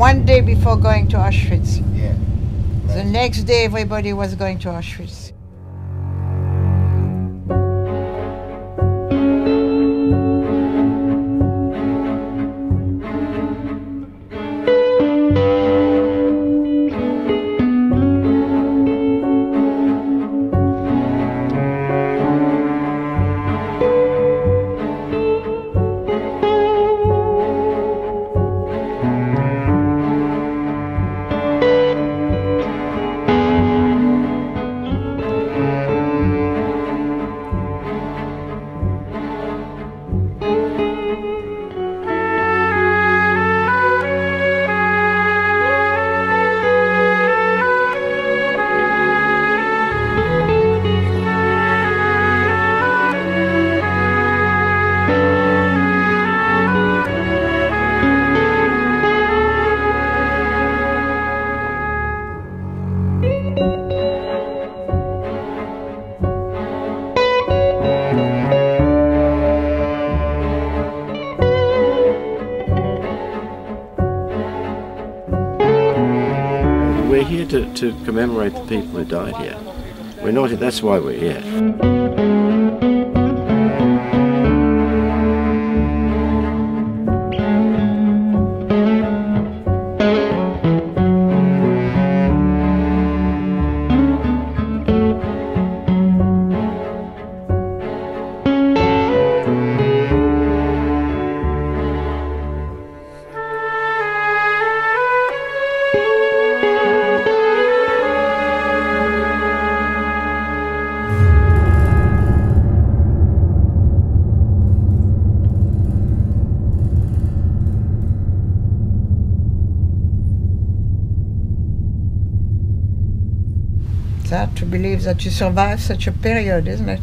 one day before going to Auschwitz. Yeah. The next day, everybody was going to Auschwitz. We're here to, to commemorate the people who died here. We're not, that's why we're here. Hard to believe that you survived such a period, isn't it?